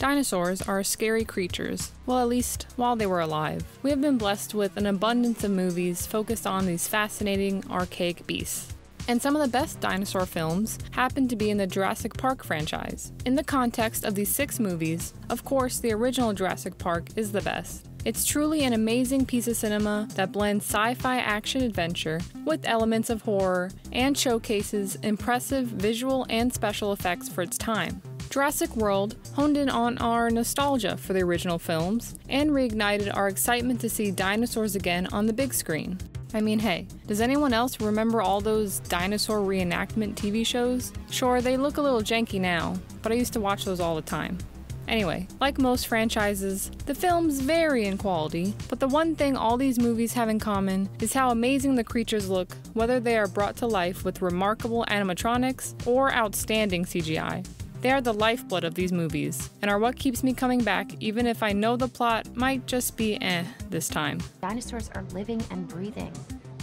Dinosaurs are scary creatures, well, at least while they were alive. We have been blessed with an abundance of movies focused on these fascinating, archaic beasts. And some of the best dinosaur films happen to be in the Jurassic Park franchise. In the context of these six movies, of course, the original Jurassic Park is the best. It's truly an amazing piece of cinema that blends sci fi action adventure with elements of horror and showcases impressive visual and special effects for its time. Jurassic World honed in on our nostalgia for the original films and reignited our excitement to see dinosaurs again on the big screen. I mean, hey, does anyone else remember all those dinosaur reenactment TV shows? Sure, they look a little janky now, but I used to watch those all the time. Anyway, like most franchises, the films vary in quality, but the one thing all these movies have in common is how amazing the creatures look, whether they are brought to life with remarkable animatronics or outstanding CGI. They are the lifeblood of these movies, and are what keeps me coming back even if I know the plot might just be eh this time. Dinosaurs are living and breathing.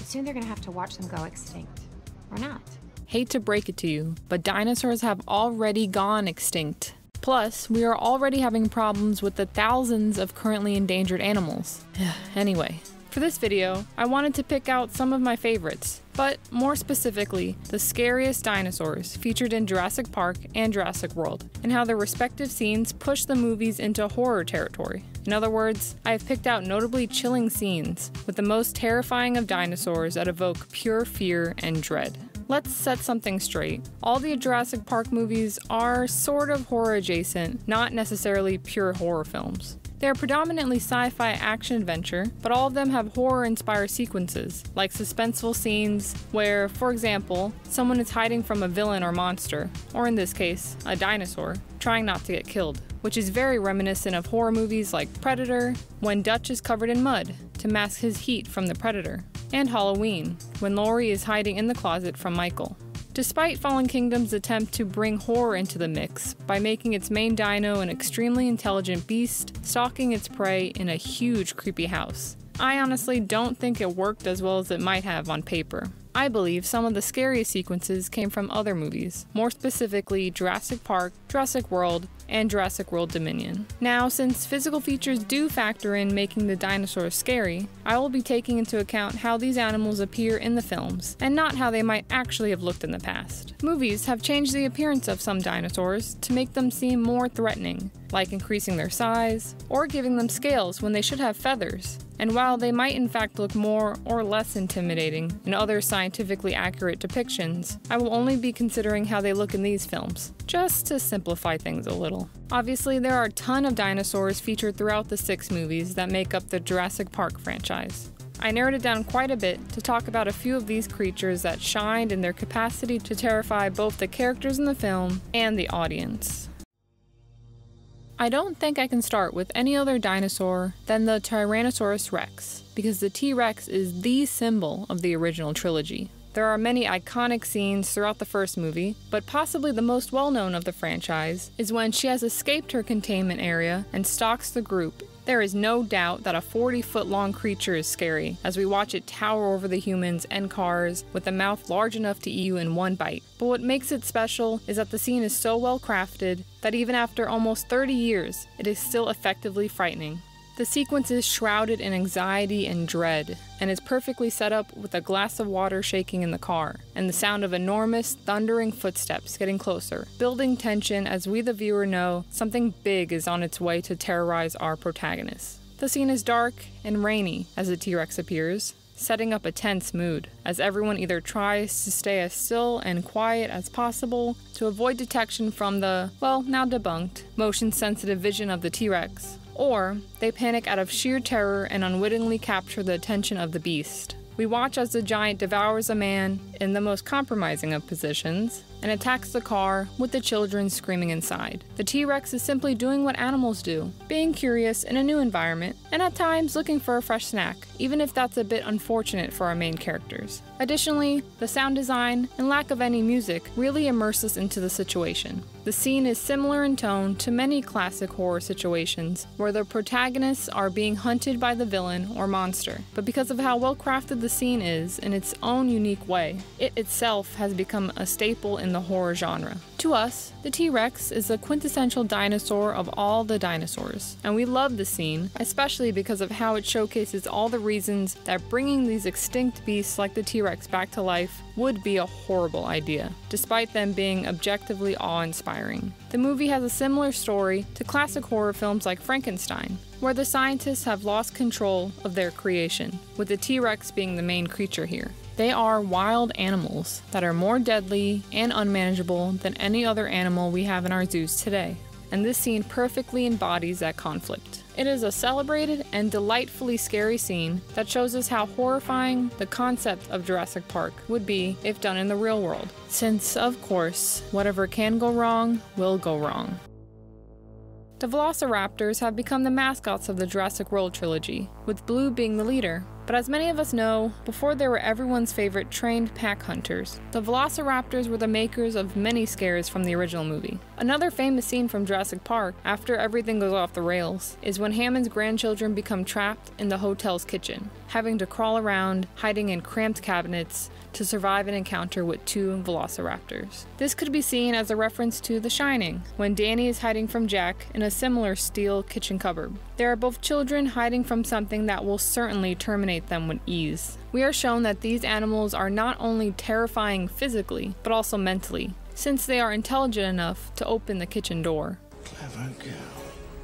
Soon they're gonna have to watch them go extinct. Or not. Hate to break it to you, but dinosaurs have already gone extinct. Plus, we are already having problems with the thousands of currently endangered animals. anyway, for this video, I wanted to pick out some of my favorites, but more specifically, the scariest dinosaurs featured in Jurassic Park and Jurassic World, and how their respective scenes push the movies into horror territory. In other words, I have picked out notably chilling scenes with the most terrifying of dinosaurs that evoke pure fear and dread. Let's set something straight. All the Jurassic Park movies are sort of horror adjacent, not necessarily pure horror films. They are predominantly sci fi action adventure, but all of them have horror inspired sequences, like suspenseful scenes where, for example, someone is hiding from a villain or monster, or in this case, a dinosaur, trying not to get killed, which is very reminiscent of horror movies like Predator, when Dutch is covered in mud to mask his heat from the predator, and Halloween, when Laurie is hiding in the closet from Michael. Despite Fallen Kingdom's attempt to bring horror into the mix by making its main dino an extremely intelligent beast stalking its prey in a huge creepy house, I honestly don't think it worked as well as it might have on paper. I believe some of the scariest sequences came from other movies, more specifically Jurassic Park, Jurassic World, and Jurassic World Dominion. Now, since physical features do factor in making the dinosaurs scary, I will be taking into account how these animals appear in the films, and not how they might actually have looked in the past. Movies have changed the appearance of some dinosaurs to make them seem more threatening, like increasing their size, or giving them scales when they should have feathers. And while they might in fact look more or less intimidating in other scientifically accurate depictions, I will only be considering how they look in these films, just to simplify things a little. Obviously, there are a ton of dinosaurs featured throughout the six movies that make up the Jurassic Park franchise. I narrowed it down quite a bit to talk about a few of these creatures that shined in their capacity to terrify both the characters in the film and the audience. I don't think I can start with any other dinosaur than the Tyrannosaurus rex, because the T Rex is the symbol of the original trilogy. There are many iconic scenes throughout the first movie, but possibly the most well known of the franchise is when she has escaped her containment area and stalks the group there is no doubt that a 40 foot long creature is scary as we watch it tower over the humans and cars with a mouth large enough to eat you in one bite. But what makes it special is that the scene is so well crafted that even after almost 30 years, it is still effectively frightening. The sequence is shrouded in anxiety and dread, and is perfectly set up with a glass of water shaking in the car, and the sound of enormous, thundering footsteps getting closer, building tension as we, the viewer, know something big is on its way to terrorize our protagonist. The scene is dark and rainy as the T Rex appears, setting up a tense mood, as everyone either tries to stay as still and quiet as possible to avoid detection from the, well, now debunked, motion sensitive vision of the T Rex, or they panic out of sheer terror and unwittingly capture the attention of the beast. We watch as the giant devours a man in the most compromising of positions and attacks the car with the children screaming inside. The T Rex is simply doing what animals do, being curious in a new environment, and at times looking for a fresh snack, even if that's a bit unfortunate for our main characters. Additionally, the sound design and lack of any music really immerse us into the situation. The scene is similar in tone to many classic horror situations where the protagonists are being hunted by the villain or monster, but because of how well crafted the scene is in its own unique way, it itself has become a staple in the horror genre. To us, the T Rex is the quintessential dinosaur of all the dinosaurs, and we love the scene, especially because of how it showcases all the reasons that bringing these extinct beasts like the T Rex back to life would be a horrible idea, despite them being objectively awe inspiring. The movie has a similar story to classic horror films like Frankenstein, where the scientists have lost control of their creation, with the T Rex being the main creature here. They are wild animals that are more deadly and unmanageable than any other animal we have in our zoos today, and this scene perfectly embodies that conflict. It is a celebrated and delightfully scary scene that shows us how horrifying the concept of Jurassic Park would be if done in the real world, since, of course, whatever can go wrong will go wrong. The Velociraptors have become the mascots of the Jurassic World trilogy, with Blue being the leader. But as many of us know, before they were everyone's favorite trained pack hunters, the Velociraptors were the makers of many scares from the original movie. Another famous scene from Jurassic Park, after everything goes off the rails, is when Hammond's grandchildren become trapped in the hotel's kitchen, having to crawl around, hiding in cramped cabinets, to survive an encounter with two velociraptors. This could be seen as a reference to The Shining, when Danny is hiding from Jack in a similar steel kitchen cupboard. There are both children hiding from something that will certainly terminate them with ease. We are shown that these animals are not only terrifying physically, but also mentally, since they are intelligent enough to open the kitchen door. Clever girl.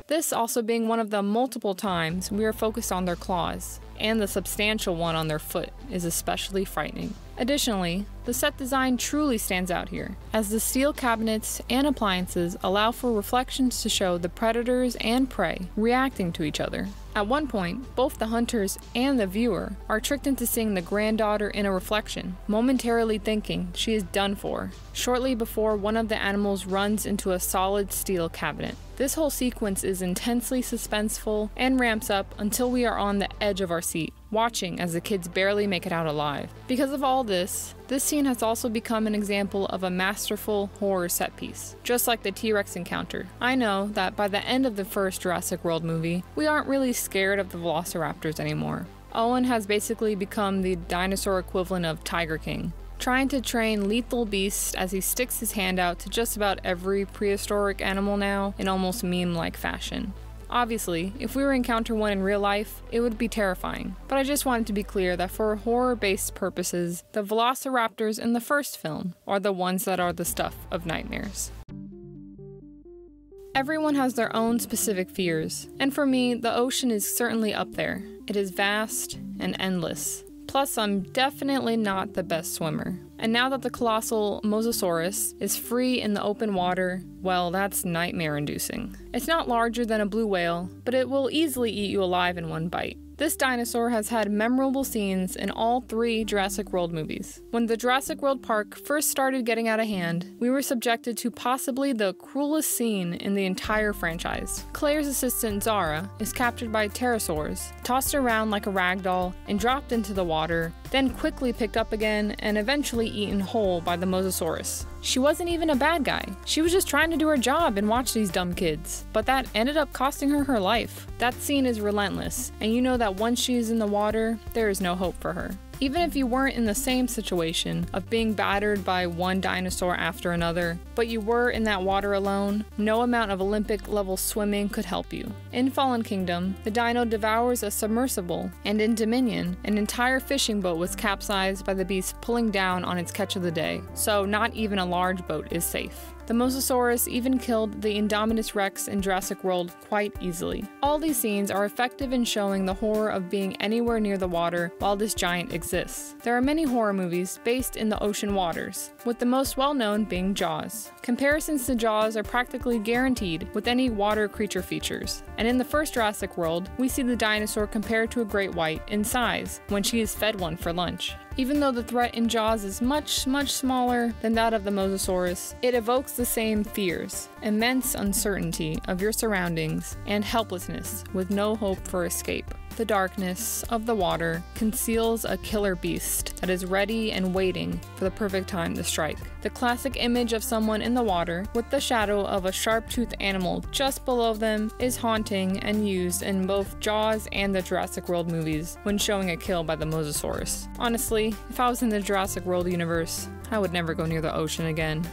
This also being one of the multiple times we are focused on their claws, and the substantial one on their foot is especially frightening. Additionally, the set design truly stands out here, as the steel cabinets and appliances allow for reflections to show the predators and prey reacting to each other. At one point, both the hunters and the viewer are tricked into seeing the granddaughter in a reflection, momentarily thinking she is done for, shortly before one of the animals runs into a solid steel cabinet. This whole sequence is intensely suspenseful and ramps up until we are on the edge of our seat, watching as the kids barely make it out alive. Because of all this, this scene has also become an example of a masterful horror set piece, just like the T Rex encounter. I know that by the end of the first Jurassic World movie, we aren't really scared of the velociraptors anymore. Owen has basically become the dinosaur equivalent of Tiger King, trying to train lethal beasts as he sticks his hand out to just about every prehistoric animal now in almost meme like fashion. Obviously, if we were to encounter one in real life, it would be terrifying. But I just wanted to be clear that for horror based purposes, the velociraptors in the first film are the ones that are the stuff of nightmares. Everyone has their own specific fears, and for me, the ocean is certainly up there. It is vast and endless. Plus, I'm definitely not the best swimmer. And now that the colossal Mosasaurus is free in the open water, well, that's nightmare inducing. It's not larger than a blue whale, but it will easily eat you alive in one bite. This dinosaur has had memorable scenes in all three Jurassic World movies. When the Jurassic World Park first started getting out of hand, we were subjected to possibly the cruelest scene in the entire franchise. Claire's assistant Zara is captured by pterosaurs, tossed around like a rag doll, and dropped into the water, then quickly picked up again and eventually eaten whole by the Mosasaurus. She wasn't even a bad guy. She was just trying to do her job and watch these dumb kids. But that ended up costing her her life. That scene is relentless, and you know that once she is in the water, there is no hope for her. Even if you weren't in the same situation of being battered by one dinosaur after another, but you were in that water alone, no amount of Olympic level swimming could help you. In Fallen Kingdom, the dino devours a submersible, and in Dominion, an entire fishing boat was capsized by the beast pulling down on its catch of the day, so not even a large boat is safe. The Mosasaurus even killed the Indominus Rex in Jurassic World quite easily. All these scenes are effective in showing the horror of being anywhere near the water while this giant exists. There are many horror movies based in the ocean waters, with the most well known being Jaws. Comparisons to Jaws are practically guaranteed with any water creature features, and in the first Jurassic World, we see the dinosaur compared to a great white in size when she is fed one for lunch. Even though the threat in Jaws is much, much smaller than that of the Mosasaurus, it evokes the same fears immense uncertainty of your surroundings and helplessness with no hope for escape the darkness of the water conceals a killer beast that is ready and waiting for the perfect time to strike. The classic image of someone in the water with the shadow of a sharp-toothed animal just below them is haunting and used in both Jaws and the Jurassic World movies when showing a kill by the Mosasaurus. Honestly, if I was in the Jurassic World universe, I would never go near the ocean again.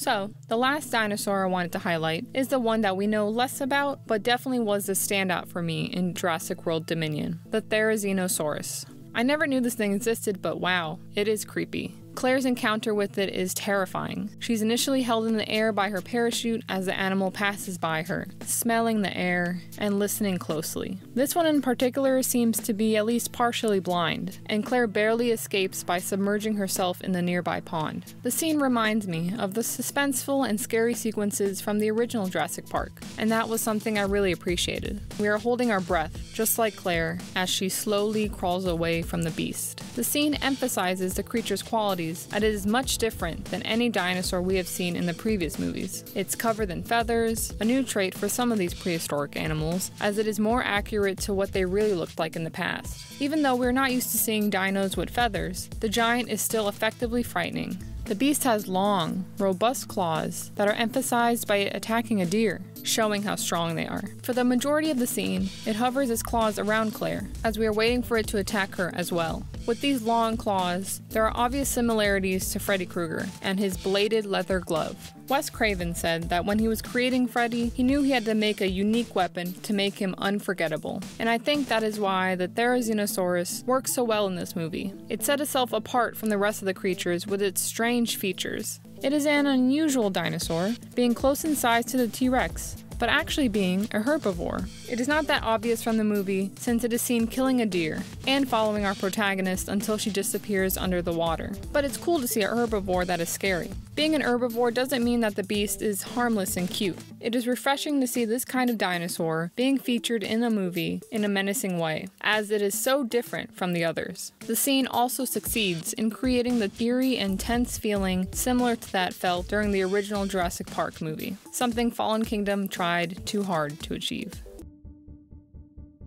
So, the last dinosaur I wanted to highlight is the one that we know less about, but definitely was a standout for me in Jurassic World Dominion the Therizinosaurus. I never knew this thing existed, but wow, it is creepy. Claire's encounter with it is terrifying. She's initially held in the air by her parachute as the animal passes by her, smelling the air and listening closely. This one in particular seems to be at least partially blind, and Claire barely escapes by submerging herself in the nearby pond. The scene reminds me of the suspenseful and scary sequences from the original Jurassic Park, and that was something I really appreciated. We are holding our breath, just like Claire, as she slowly crawls away from the beast. The scene emphasizes the creature's qualities and it is much different than any dinosaur we have seen in the previous movies. It's covered in feathers, a new trait for some of these prehistoric animals, as it is more accurate to what they really looked like in the past. Even though we're not used to seeing dinos with feathers, the giant is still effectively frightening. The beast has long, robust claws that are emphasized by attacking a deer, showing how strong they are. For the majority of the scene, it hovers its claws around Claire, as we are waiting for it to attack her as well. With these long claws, there are obvious similarities to Freddy Krueger and his bladed leather glove. Wes Craven said that when he was creating Freddy, he knew he had to make a unique weapon to make him unforgettable. And I think that is why the Therizinosaurus works so well in this movie. It set itself apart from the rest of the creatures with its strange features. It is an unusual dinosaur, being close in size to the T Rex, but actually being a herbivore. It is not that obvious from the movie, since it is seen killing a deer and following our protagonist until she disappears under the water. But it's cool to see a herbivore that is scary. Being an herbivore doesn't mean that the beast is harmless and cute. It is refreshing to see this kind of dinosaur being featured in a movie in a menacing way, as it is so different from the others. The scene also succeeds in creating the eerie and tense feeling similar to that felt during the original Jurassic Park movie, something Fallen Kingdom tried too hard to achieve.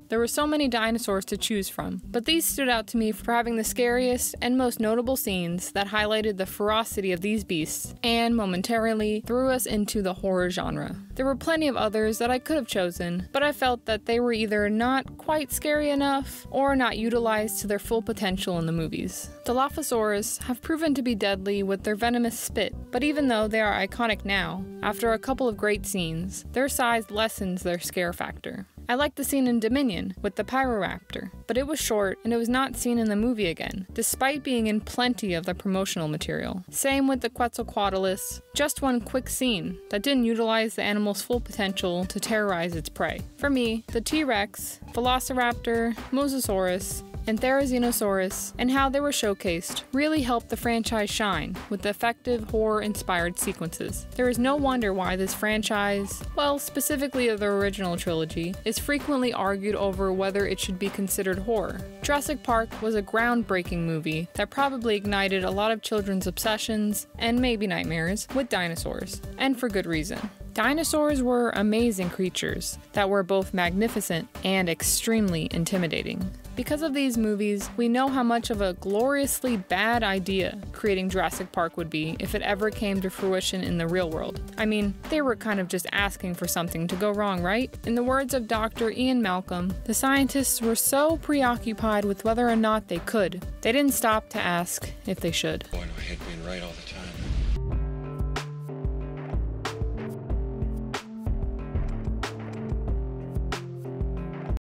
There were so many dinosaurs to choose from, but these stood out to me for having the scariest and most notable scenes that highlighted the ferocity of these beasts and momentarily threw us into the horror genre. There were plenty of others that I could have chosen, but I felt that they were either not quite scary enough or not utilized to their full potential in the movies. Dilophosaurus have proven to be deadly with their venomous spit, but even though they are iconic now, after a couple of great scenes, their size lessens their scare factor. I liked the scene in Dominion with the Pyroraptor, but it was short and it was not seen in the movie again, despite being in plenty of the promotional material. Same with the Quetzalcoatlus, just one quick scene that didn't utilize the animal's full potential to terrorize its prey. For me, the T Rex, Velociraptor, Mosasaurus, and Therizinosaurus and how they were showcased really helped the franchise shine with the effective horror inspired sequences. There is no wonder why this franchise, well, specifically the original trilogy, is frequently argued over whether it should be considered horror. Jurassic Park was a groundbreaking movie that probably ignited a lot of children's obsessions and maybe nightmares with dinosaurs, and for good reason. Dinosaurs were amazing creatures that were both magnificent and extremely intimidating. Because of these movies, we know how much of a gloriously bad idea creating Jurassic Park would be if it ever came to fruition in the real world. I mean, they were kind of just asking for something to go wrong, right? In the words of Dr. Ian Malcolm, the scientists were so preoccupied with whether or not they could, they didn't stop to ask if they should. Boy, head being right all the time.